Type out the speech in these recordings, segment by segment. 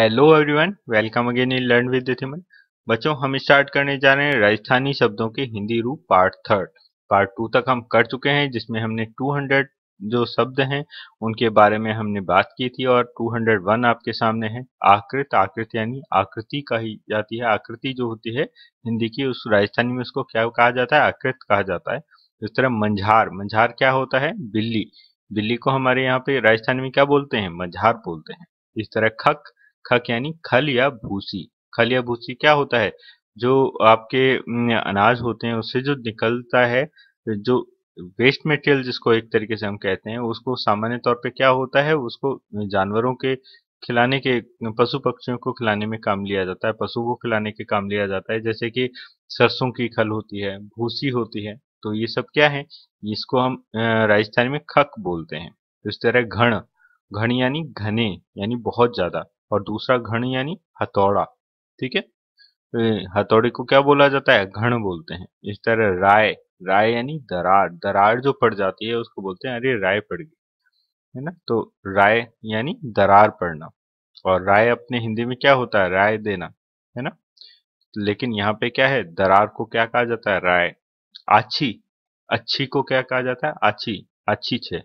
Hello everyone welcome again in learn with थिमन बच्चों, हम start करने जा रहे हैं राजस्थानी शब्दों के हिंदी रूप पार्ट थर्ड पार्ट टू तक हम कर चुके हैं, जिसमें हमने 200 जो शब्द हैं, उनके बारे में हमने बात की थी और 201 आपके सामने है। आकृत आकृत यानी आकृति कही जाती है। आकृति जो होती है हिंदी की, उस राजस्थानी में उसको क्या कहा जाता है? आकृत कहा जाता है। इस तरह मंझार मंझार क्या होता है? बिल्ली। बिल्ली को हमारे यहाँ पे राजस्थानी में क्या बोलते हैं? मंझार बोलते हैं। इस तरह खक खक यानी खल या भूसी। खल या भूसी क्या होता है? जो आपके अनाज होते हैं, उससे जो निकलता है, जो वेस्ट मटेरियल जिसको एक तरीके से हम कहते हैं, उसको सामान्य तौर पे क्या होता है? उसको जानवरों के खिलाने के, पशु पक्षियों को खिलाने में काम लिया जाता है पशु को खिलाने के काम लिया जाता है। जैसे कि सरसों की खल होती है, भूसी होती है तो ये सब क्या है? इसको हम राजस्थानी में खक बोलते हैं। इस तरह घण घण यानी घने, यानी बहुत ज़्यादा। और दूसरा घण यानी हथौड़ा, ठीक है? हथौड़े को क्या बोला जाता है? घण बोलते हैं। इस तरह राय राय यानी दरार दरार जो पड़ जाती है उसको बोलते हैं, अरे राय पड़ गई, है ना? तो राय यानी दरार पड़ना, और राय अपने हिंदी में क्या होता है? राय देना, है ना? लेकिन यहाँ पे क्या है? दरार को क्या कहा जाता है? राय, आछी, अच्छी को क्या कहा जाता है? आछी अच्छी छे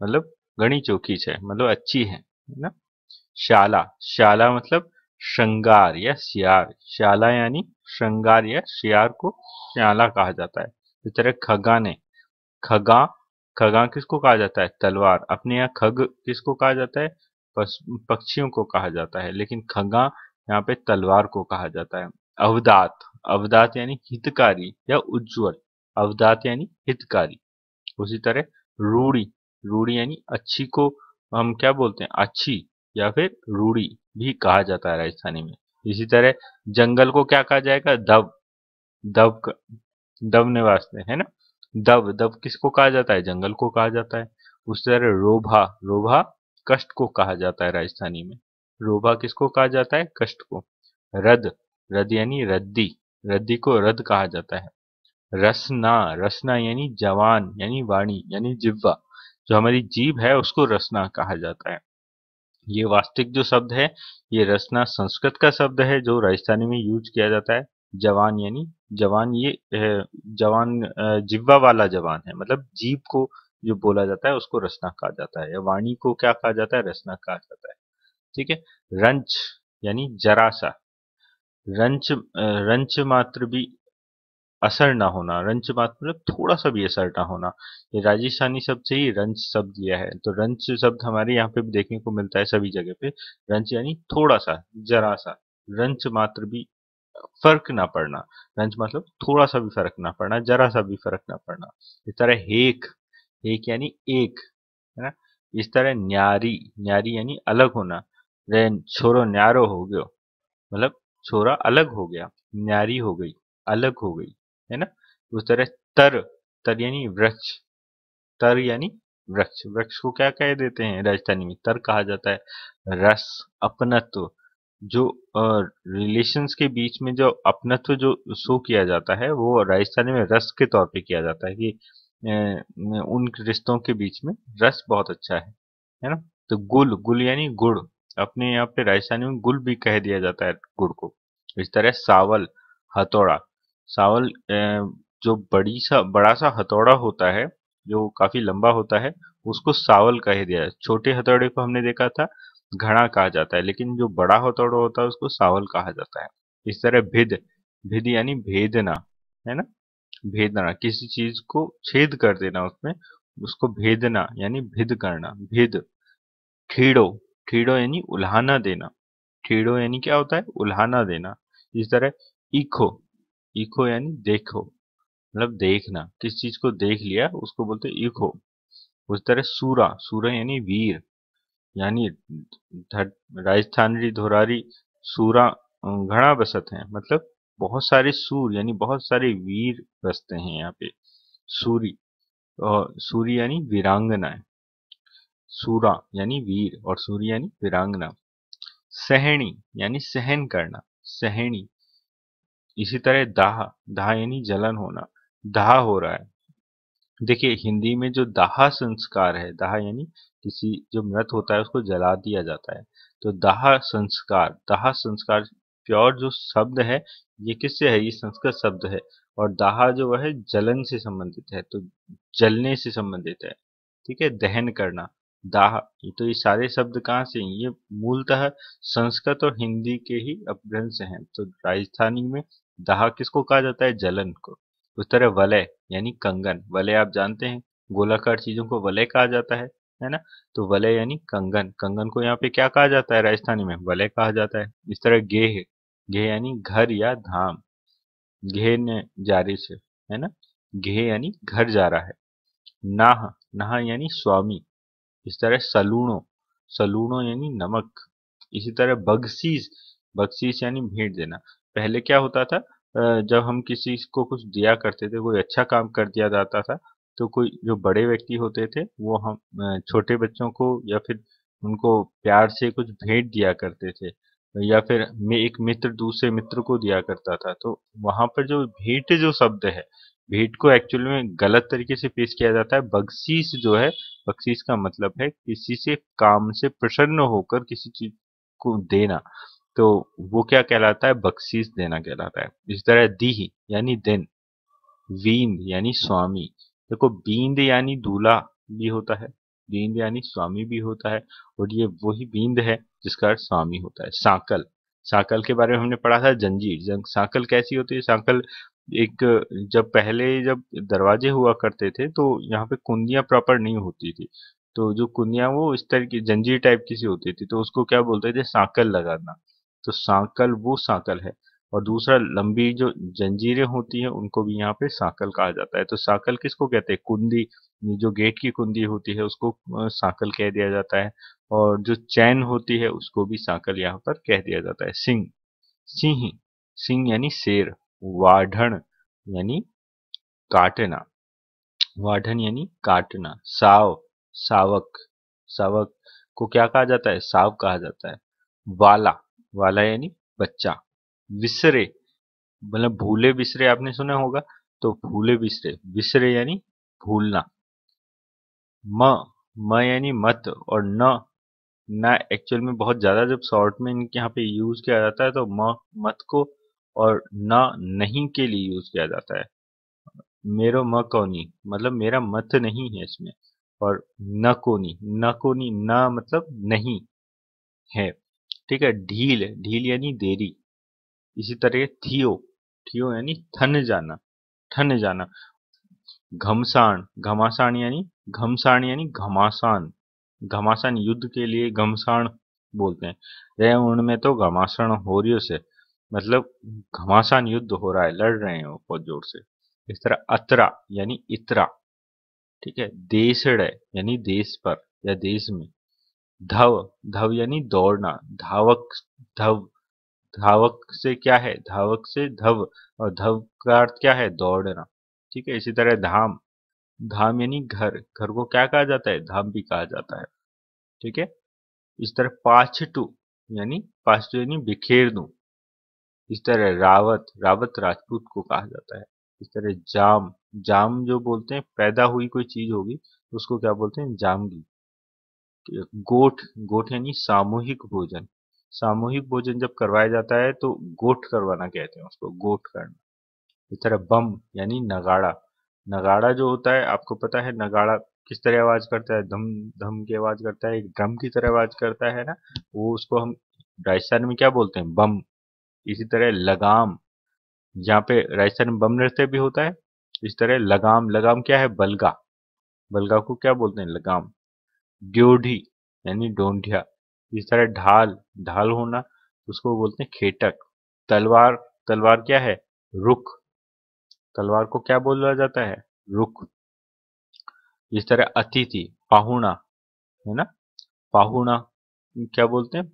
मतलब घनी चौकी छे मतलब अच्छी है ना? शाला शाला मतलब श्रृंगार या श्यार शाला यानी श्रृंगार या श्यार को श्याला कहा जाता है। इस तरह खगा ने खगा खगा किसको कहा जाता है? तलवार। अपने यहाँ खग किसको कहा जाता है? पक्षियों को कहा जाता है। लेकिन खगा यहाँ पे तलवार को कहा जाता है। अवदात अवदात यानी हितकारी या उज्जवल। अवदात यानी हितकारी। उसी तरह रूढ़ी रूढ़ी यानी अच्छी को हम क्या बोलते हैं? अच्छी। या फिर रूढ़ी भी कहा जाता है राजस्थानी में। इसी तरह जंगल को क्या कहा जाएगा? दब। दब दबने वास्ते है ना? दब। दब किसको कहा जाता है? जंगल को कहा जाता है। उस तरह रोभा। रोभा कष्ट को कहा जाता है राजस्थानी में। रोभा किसको कहा जाता है? कष्ट को। रद। रद यानी रद्दी। रद्दी को रद कहा जाता है। रसना। रसना यानी जवान, यानी वाणी, यानी जिब्वा जो हमारी जीभ है, उसको रसना कहा जाता है। ये वास्तविक जो शब्द है, ये रसना संस्कृत का शब्द है, जो राजस्थानी में यूज़ किया जाता है। जवान यानी, जवान ये जवान जिब्वा वाला जवान है। मतलब जीव को जो बोला जाता है, उसको रसना कहा जाता है वाणी को क्या कहा जाता है रसना कहा जाता है। ठीक है? रंच यानी जरा सा रंच रंच मात्र भी असर ना होना, रंच बात मतलब थोड़ा सा भी असर ना होना। ये राजस्थानी शब्द से ही रंच शब्द लिया है। तो रंच शब्द हमारे यहाँ पे भी देखने को मिलता है सभी जगह पे। रंच यानी थोड़ा सा जरा सा रंच मात्र भी फ़र्क ना पड़ना। रंच मतलब थोड़ा सा भी फ़र्क ना पड़ना जरा सा भी फ़र्क ना पड़ना। इस तरह हेक हेक यानी एक, है ना? इस तरह न्यारी न्यारी यानी अलग होना। छोरो न्यारो हो गयो। मतलब छोरा अलग हो गया, न्यारी हो गई, अलग हो गई। है ना? उस तरह तर तर यानी वृक्ष। तर यानी वृक्ष। वृक्ष को क्या कह देते हैं राजस्थानी में? तर कहा जाता है रस, अपनत्व। जो रिलेशंस के बीच में जो अपनत्व जो शो किया जाता है, वो राजस्थानी में रस के तौर पे किया जाता है कि उन रिश्तों के बीच में रस बहुत अच्छा है है ना? तो गुल गुल यानी गुड़। अपने यहाँ पे राजस्थानी में गुल भी कह दिया जाता है गुड़ को। इस तरह सावल, हथौड़ा सावल जो बड़ी सा, बड़ा सा हथौड़ा होता है, जो काफ़ी लंबा होता है, उसको सावल कह दिया है। छोटे हथौड़े को हमने देखा था, घड़ा कहा जाता है, लेकिन जो बड़ा हथौड़ा होता है, उसको सावल कहा जाता है। इस तरह भिद भिद यानी भेदना, है ना? भेदना, किसी चीज़ को छेद कर देना उसमें, उसको भेदना यानी भिद करना, भिद। खीड़ो खीड़ो यानी उल्हाना देना, खीड़ो यानी क्या होता है? उल्हाना देना। इस तरह ईखो इको यानी देखो। मतलब देखना। किस चीज़ को देख लिया, उसको बोलते इको उस तरह सूरा। सूरा यानी वीर। यानी राजस्थानी धोरारी सूरा घड़ा बसत है। मतलब बहुत सारे सूर यानी बहुत सारे वीर बसते हैं यहाँ पे। सूरी। और सूरी यानी वीरांगना है। सूरा यानी वीर और सूर्य यानी वीरांगना। सहनी यानी सहन करना। सहनी इसी तरह दाह दाह यानी जलन होना, दाह हो रहा है। देखिए, हिंदी में जो दाह संस्कार है, दाह यानी किसी, जो मृत होता है, उसको जला दिया जाता है। तो दाह संस्कार दाह संस्कार प्योर जो शब्द है, ये किससे है? ये संस्कृत शब्द है। और दाह जो है, जलन से संबंधित है तो जलने से संबंधित है। ठीक है? दहन करना, दाह तो ये सारे शब्द कहाँ से हैं? ये मूलतः संस्कृत और हिंदी के ही अपभ्रंश हैं। तो राजस्थानी में दाह किसको कहा जाता है? जलन को। उस तरह वलय, यानी कंगन। वलय आप जानते हैं, गोलाकार चीज़ों को वलय कहा जाता है है ना? तो वलय यानी कंगन। कंगन को यहाँ पे क्या कहा जाता है राजस्थानी में? वलय कहा जाता है। इस तरह गेह। गेह यानी घर या धाम। घेह ने जारी से है ना? घेह यानी घर जा रहा है। नाह। नाह यानी स्वामी। इस तरह सलूणो। सलूणो यानी नमक। इसी तरह बगसीस। बगसीस यानी भेंट देना। पहले क्या होता था जब हम किसी को कुछ दिया करते थे, कोई अच्छा काम कर दिया जाता था तो कोई जो बड़े व्यक्ति होते थे, वो हम छोटे बच्चों को या फिर उनको प्यार से कुछ भेंट दिया करते थे, या फिर मैं, एक मित्र दूसरे मित्र को दिया करता था। तो वहाँ पर जो भेंट जो शब्द है, भेंट को एक्चुअली में गलत तरीके से पेश किया जाता है। बख्शीश जो है, बख्शीश का मतलब है किसी से काम से प्रसन्न होकर किसी चीज़ को देना। तो वो क्या कहलाता है? बख्शीश देना कहलाता है। इस तरह दी यानी दिन, वींद यानी स्वामी। देखो, बींद यानी दूल्हा भी होता है, बींद यानी स्वामी भी होता है, और ये वही बींद है जिसका अर्थ स्वामी होता है। साकल साकल के बारे में हमने पढ़ा था, जंजीर। साकल कैसी होती है? साकल एक, जब पहले जब दरवाजे हुआ करते थे तो यहाँ पे कुंदियाँ प्रॉपर नहीं होती थी। तो जो कुंदियाँ, वो इस तरह की जंजीर टाइप की सी होती थी तो उसको क्या बोलते थे? साकल लगाना। तो साकल वो साकल है। और दूसरा लंबी जो जंजीरें होती हैं, उनको भी यहाँ पे साकल कहा जाता है। तो साकल किसको कहते हैं? कुंदी जो गेट की कुंदी होती है, उसको साकल कह दिया जाता है। और जो चैन होती है, उसको भी साकल यहाँ पर कह दिया जाता है। सिंह सिंह सिंह यानी शेर वाढ़न यानी काटना वाढ़न यानी काटना, साव, सावक सावक को क्या कहा जाता है? साव कहा जाता है। वाला वाला यानी बच्चा। विसरे मतलब भूले बिसरे आपने सुना होगा तो भूले बिसरे। विसरे यानी भूलना। म म यानी मत और न न एक्चुअल में बहुत ज़्यादा जब शॉर्ट में इनके यहाँ पे यूज़ किया जाता है तो म, मत को और न, नहीं के लिए यूज़ किया जाता है। मेरो म कौनी मतलब मेरा मत नहीं है इसमें और न कोनी। न कोनी, न मतलब नहीं है। ठीक है, ढील ढील यानी देरी। इसी तरह थियो थियो यानी थन जाना थन जाना। घमसान, घमासान यानी, घमसान यानी घमासान। घमासान युद्ध के लिए घमसान बोलते हैं। रे उनमें तो घमासान हो रही से मतलब घमासान युद्ध हो रहा है, लड़ रहे हैं वो बहुत ज़ोर से। इस तरह अतरा यानी इतरा, ठीक है, देशड़ यानी देश पर या देश में। धव धव यानी दौड़ना, धावक, धव, धावक से क्या है? धावक से धव, और धव का अर्थ क्या है? दौड़ना। ठीक है, इसी तरह धाम धाम यानी घर घर को क्या कहा जाता है? धाम भी कहा जाता है। ठीक है, इस तरह पाछटू यानी पाछटू यानी बिखेर दू इस तरह रावत रावत राजपूत को कहा जाता है। इस तरह जाम जाम जो बोलते हैं, पैदा हुई कोई चीज़ होगी, उसको क्या बोलते हैं? जामगी। गोठ गोठ यानी सामूहिक भोजन। सामूहिक भोजन जब करवाया जाता है तो गोठ करवाना कहते हैं उसको, गोठ करना। इस तरह बम यानी नगाड़ा। नगाड़ा जो होता है, आपको पता है नगाड़ा किस तरह आवाज़ करता है? धम धम की आवाज़ करता है, एक ड्रम की तरह आवाज़ करता है ना, वो उसको हम राजस्थान में क्या बोलते हैं? बम। इसी तरह लगाम। जहाँ पे राजस्थान में बम नृत्य भी होता है, इस तरह लगाम। लगाम क्या है? बलगा। बलगा को क्या बोलते हैं? लगाम। ड्योढ़ी यानी डोंढिया इस तरह ढाल ढाल होना, उसको बोलते हैं खेटक। तलवार तलवार क्या है? रुख। तलवार को क्या बोला जाता है? रुख। इस तरह अतिथि, पाहुणा, है ना? पाहुणा क्या बोलते हैं?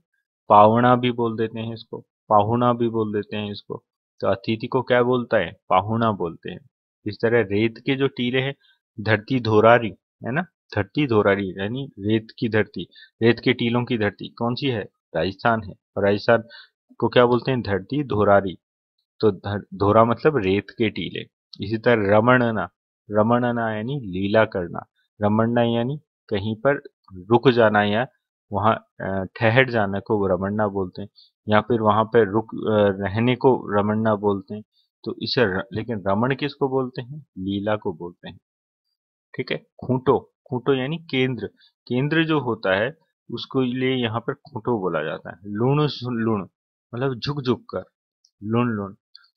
पावना भी बोल देते हैं इसको। पाहुणा भी बोल देते हैं इसको। तो अतिथि को क्या बोलता है? पाहुणा बोलते हैं। इस तरह रेत के जो टीले हैं, धरती धोरारी, है ना? धरती धोरारी यानी रेत की धरती, रेत के टीलों की धरती, कौन सी है? राजस्थान है। और राजस्थान को क्या बोलते हैं? धरती धोरारी तो धोरा मतलब रेत के टीले। इसी तरह रमणना रमणना यानी लीला करना। रमणना यानी कहीं पर रुक जाना या वहाँ ठहर जाने को रमणना बोलते हैं। या फिर वहाँ पर रुक रहने को रमणना बोलते हैं। तो इसे लेकिन रमण किसको बोलते हैं? लीला को बोलते हैं। ठीक है? खूंटो। खूंटो यानी केंद्र। केंद्र जो होता है, उसको लिए यहाँ पर खूंटो बोला जाता है। लुण लुण मतलब झुक झुक कर, लुण लुण।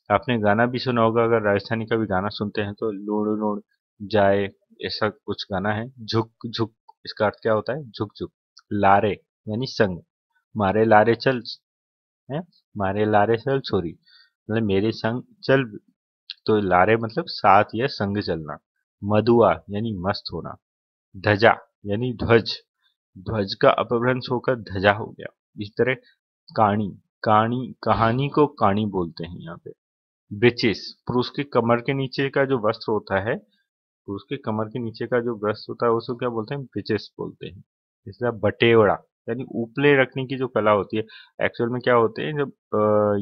आपने गाना भी सुना होगा, अगर राजस्थानी का भी गाना सुनते हैं तो लुण लुण, जाए, ऐसा कुछ गाना है, झुक झुक, इसका अर्थ क्या होता है? झुक झुक। लारे, यानी संग। मारे लारे चल, है? मारे लारे चल, छोरी। मतलब मेरे संग चल तो लारे मतलब साथ या संग चलना। मधुआ यानी मस्त होना। ध्वजा, यानी ध्वज। ध्वज का अपभ्रंश होकर ध्वजा हो गया। इस तरह काणी काणी, कहानी को काणी बोलते हैं यहाँ पे। ब्रिचेस, पुरुष के कमर के नीचे का जो वस्त्र होता है, पुरुष के कमर के नीचे का जो वस्त्र होता है उसको क्या बोलते हैं? ब्रिचेस बोलते हैं। इसलिए बटेवड़ा यानी उपले रखने की जो कला होती है एक्चुअल में क्या होते हैं, जब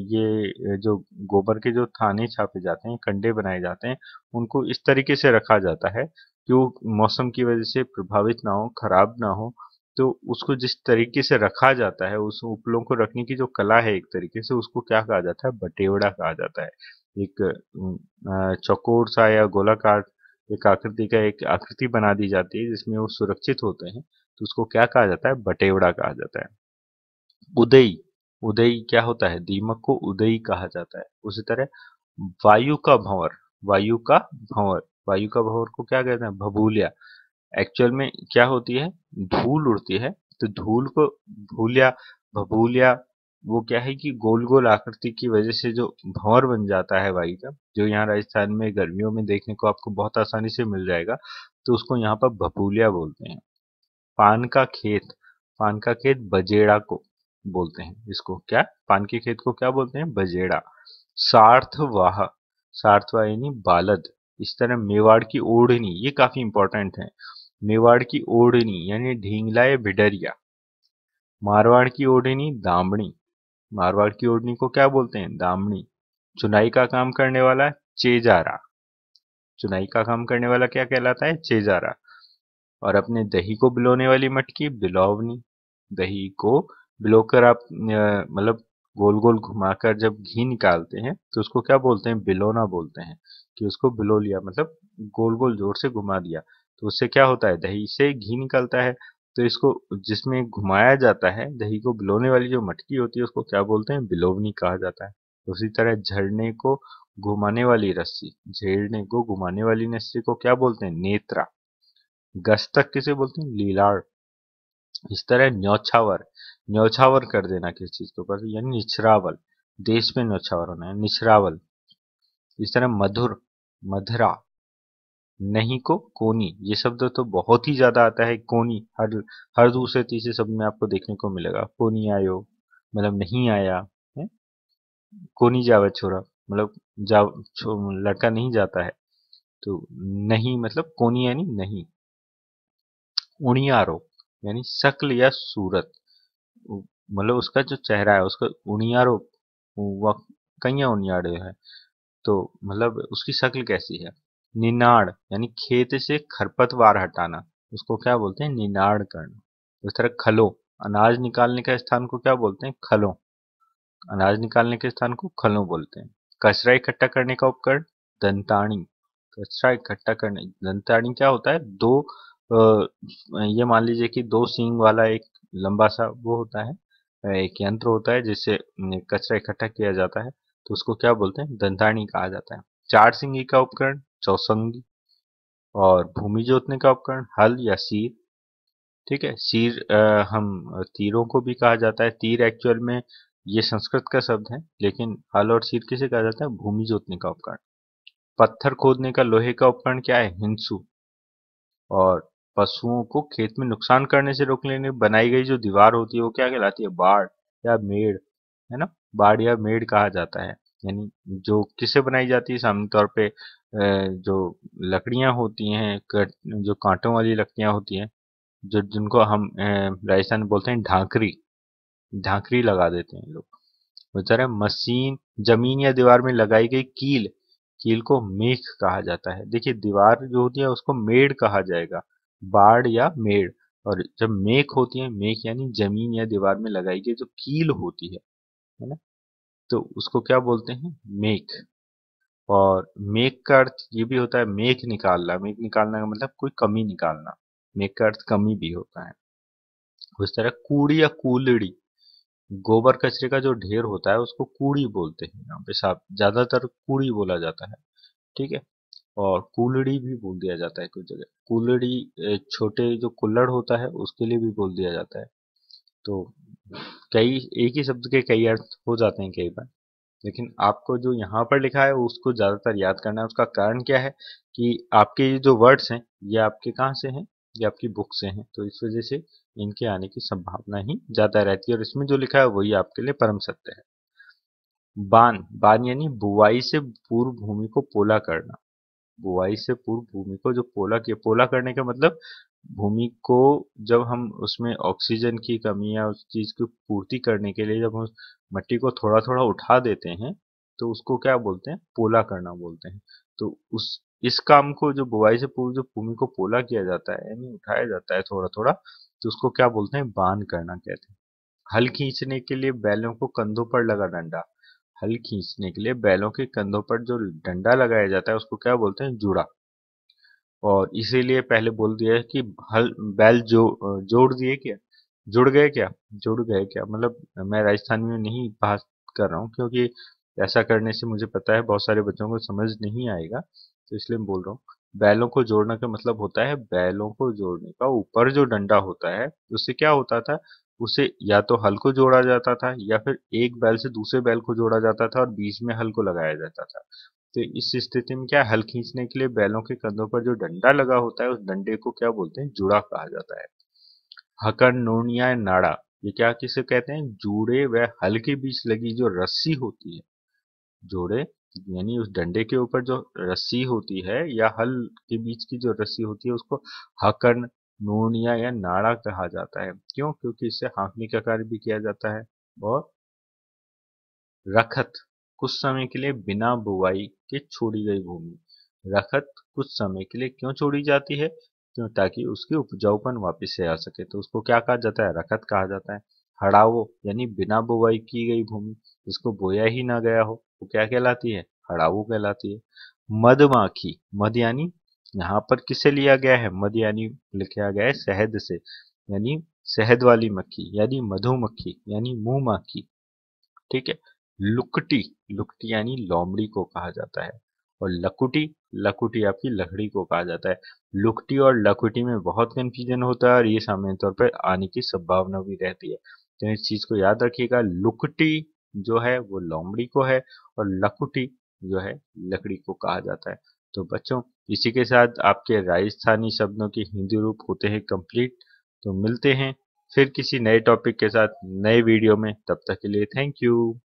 ये जो गोबर के जो थाने छापे जाते हैं, कंडे बनाए जाते हैं, उनको इस तरीके से रखा जाता है कि वो मौसम की वजह से प्रभावित ना हो, खराब ना हो तो उसको जिस तरीके से रखा जाता है, उस उपलों को रखने की जो कला है एक तरीके से, उसको क्या कहा जाता है, बटेवड़ा कहा जाता है। एक चौकोर सा या गोलाकार एक आकृति का एक आकृति बना दी जाती है, जिसमें वो सुरक्षित होते हैं तो उसको क्या कहा जाता है? बटेवड़ा कहा जाता है। उदयी उदयी क्या होता है? दीमक को उदयी कहा जाता है। उसी तरह वायु का भंवर, वायु का भंवर, वायु का भंवर को क्या कहते हैं? भभूलिया। एक्चुअल में क्या होती है? धूल उड़ती है। तो धूल को, भूलिया, भभूलिया, वो क्या है कि गोल गोल आकृति की वजह से जो भंवर बन जाता है वायु का, जो यहाँ राजस्थान में गर्मियों में देखने को आपको बहुत आसानी से मिल जाएगा तो उसको यहाँ पर भभूलिया बोलते हैं। पान का खेत, पान का खेत बजेड़ा को बोलते हैं इसको। क्या? पान के खेत को क्या बोलते हैं? बजेड़ा। सार्थवाह। सार्थवाह यानी बालद। इस तरह मेवाड़ की ओढ़नी, ये काफ़ी इंपॉर्टेंट है। मेवाड़ की ओढ़नी यानी ढींगला या भिडरिया। मारवाड़ की ओढ़नी दामणी। मारवाड़ की ओढ़नी को क्या बोलते हैं? दामणी। चुनाई का काम करने वाला चेजारा। चुनाई का काम करने वाला क्या कहलाता है? चेजारा। और अपने दही को बिलोने वाली मटकी बिलोवनी दही को बिलोकर आप मतलब गोल गोल घुमाकर जब घी निकालते हैं तो उसको क्या बोलते हैं? बिलोना बोलते हैं। कि उसको बिलो लिया मतलब गोल गोल ज़ोर से घुमा दिया। तो उससे क्या होता है? दही से घी निकलता है। तो इसको जिसमें घुमाया जाता है, दही को बिलोने वाली जो मटकी होती है, उसको क्या बोलते हैं? बिलोवनी कहा जाता है। उसी तरह झड़ने को घुमाने वाली रस्सी, झेड़ने को घुमाने वाली रस्सी को क्या बोलते हैं? नेत्रा। गस्तक किसे बोलते हैं? लीलाड़। इस तरह न्यौछावर। न्यौछावर कर देना किस चीज़ के ऊपर? यानी निछरावल। देश में न्यौछावर होना है। निछरावल। इस तरह मधुर, मधुरा नहीं को कोनी। ये शब्द तो बहुत ही ज़्यादा आता है। कोनी, हर हर दूसरे तीसरे शब्द में आपको देखने को मिलेगा। कोनी आयो मतलब नहीं आया, है? कोनी जावे छोरा मतलब जा लड़का नहीं जाता है। तो नहीं मतलब कोनी यानी नहीं। उणियारो यानी शक्ल या सूरत। मतलब उसका जो चेहरा है, उसका उणियारो वह कैया उनियाड़े है। तो मतलब उसकी शक्ल कैसी है? निनाड़, यानी खेत से खरपतवार हटाना। उसको क्या बोलते हैं? निनाड़ करना इस तरह खलो। अनाज निकालने का स्थान को क्या बोलते हैं? खलो। अनाज निकालने के स्थान को खलो बोलते हैं। कचरा इकट्ठा करने का उपकरण, दंताणी। कचरा इकट्ठा करने, दंताणी क्या होता है? दो ये मान लीजिए कि दो सींग वाला एक लंबा सा वो होता है एक यंत्र होता है जिससे कचरा इकट्ठा किया जाता है तो उसको क्या बोलते हैं? दंताणी कहा जाता है। चार सिंगी का उपकरण चौसंगी और भूमि जोतने का उपकरण हल या सीर। ठीक है सीर आ, हम तीरों को भी कहा जाता है। तीर एक्चुअल में ये संस्कृत का शब्द है लेकिन हल और सीर किसे कहा जाता है? भूमि जोतने का उपकरण। पत्थर खोदने का लोहे का उपकरण क्या है? हिंसू। और पशुओं को खेत में नुकसान करने से रोकने के बनाई गई जो दीवार होती है, वो क्या कहलाती है? बाढ़ या मेड़, है ना? बाढ़ या मेड़ कहा जाता है। यानी जो किससे बनाई जाती है? सामान्य तौर पे जो लकड़ियाँ होती हैं जो कांटों वाली लकड़ियाँ होती हैं, जो जिनको हम राजस्थान में बोलते हैं ढांकरी ढांकरी लगा देते हैं लोग। बेचारा मशीन, ज़मीन या दीवार में लगाई गई कील कील को मेख कहा जाता है। देखिए, दीवार जो होती है, उसको मेड़ कहा जाएगा। बाढ़ या मेड़। और जब मेक होती है मेक यानी ज़मीन या दीवार में लगाई गई जो कील होती है है ना? तो उसको क्या बोलते हैं? मेक और मेक का अर्थ ये भी होता है मेक निकालना। मेक निकालना का मतलब कोई कमी निकालना। मेक का अर्थ कमी भी होता है। उस तरह कूड़ी या कूलड़ी, गोबर कचरे का जो ढेर होता है, उसको कूड़ी बोलते हैं। यहाँ पे साफ़, ज़्यादातर कूड़ी बोला जाता है। ठीक है? और कुलड़ी भी बोल दिया जाता है कुछ जगह। कुलड़ी छोटे जो कुल्लड़ होता है, उसके लिए भी बोल दिया जाता है। तो कई, एक ही शब्द के कई अर्थ हो जाते हैं कई बार। लेकिन आपको जो यहाँ पर लिखा है, उसको ज़्यादातर याद करना है। उसका कारण क्या है कि आपके ये जो वर्ड्स हैं, ये आपके कहाँ से हैं? ये आपकी बुक से हैं। तो इस वजह से इनके आने की संभावना ही ज़्यादा रहती है। और इसमें जो लिखा है, वही आपके लिए परम सत्य है। बान बान यानी बुआई से पूर्व भूमि को पोला करना। बुआई से पूर्व भूमि को जो पोला किया, पोला करने का मतलब भूमि को जब हम उसमें ऑक्सीजन की कमी या उस चीज़ की पूर्ति करने के लिए जब हम मट्टी को थोड़ा थोड़ा उठा देते हैं तो उसको क्या बोलते हैं? पोला करना बोलते हैं। तो उस, इस काम को जो बुआई से पूर्व जो भूमि को पोला किया जाता है, यानी उठाया जाता है थोड़ा थोड़ा तो उसको क्या बोलते हैं? बाँध करना कहते हैं। हल खींचने के लिए बैलों को कंधों पर लगा डंडा। हल खींचने के लिए बैलों के कंधों पर जो डंडा लगाया जाता है, उसको क्या बोलते हैं? जुड़ा। और इसीलिए पहले बोल दिया है कि हल, बैल जो, जोड़ दिए क्या? जुड़ गए क्या? जुड़ गए क्या? मतलब मैं राजस्थान में नहीं बात कर रहा हूँ, क्योंकि ऐसा करने से मुझे पता है बहुत सारे बच्चों को समझ नहीं आएगा तो इसलिए मैं बोल रहा हूँ। बैलों को जोड़ने का मतलब होता है बैलों को जोड़ने का ऊपर जो डंडा होता है, उससे क्या होता था? उसे या तो हल को जोड़ा जाता था या फिर एक बैल से दूसरे बैल को जोड़ा जाता था और बीच में हल को लगाया जाता था। तो इस स्थिति में क्या हल खींचने के लिए बैलों के कंधों पर जो डंडा लगा होता है, उस डंडे को क्या बोलते हैं? जुड़ा कहा जाता है। हकर नोनिया, नाड़ा, ये क्या किसे कहते हैं? जूड़े व हल के बीच लगी जो रस्सी होती है। जोड़े, यानी उस डंडे के ऊपर जो रस्सी होती है या हल के बीच की जो रस्सी होती है, उसको हकन नूर्निया या नाड़ा कहा जाता है। क्यों? क्योंकि इससे हाँकने का कार्य भी किया जाता है और रखत कुछ समय के लिए बिना बुवाई के छोड़ी गई भूमि। रखत कुछ समय के लिए क्यों छोड़ी जाती है? क्यों? ताकि उसकी उपजाऊपन वापस से आ सके। तो उसको क्या कहा जाता है? रखत कहा जाता है। हड़ावो यानी बिना बुवाई की गई भूमि। जिसको बोया ही ना गया हो। वो क्या कहलाती है? हड़ावो कहलाती है। मधमाखी, मध यानी यहाँ पर किसे लिया गया है? मध यानी लिखा गया है शहद से, यानी शहद वाली मक्खी, यानी मधुमक्खी यानी मुँह मक्खी ठीक है? लुकटी लुकटी यानी लोमड़ी को कहा जाता है और लकुटी लकुटी आपकी लकड़ी को कहा जाता है। लुकटी और लकुटी में बहुत कंफ्यूजन होता है और ये सामान्य तौर पर आने की संभावना भी रहती है। तो इस चीज़ को याद रखिएगा, लुकटी जो है वो लोमड़ी को है और लकुटी जो है लकड़ी को कहा जाता है। तो बच्चों, इसी के साथ आपके राजस्थानी शब्दों के हिंदी रूप होते हैं कंप्लीट तो मिलते हैं फिर किसी नए टॉपिक के साथ नए वीडियो में, तब तक के लिए थैंक यू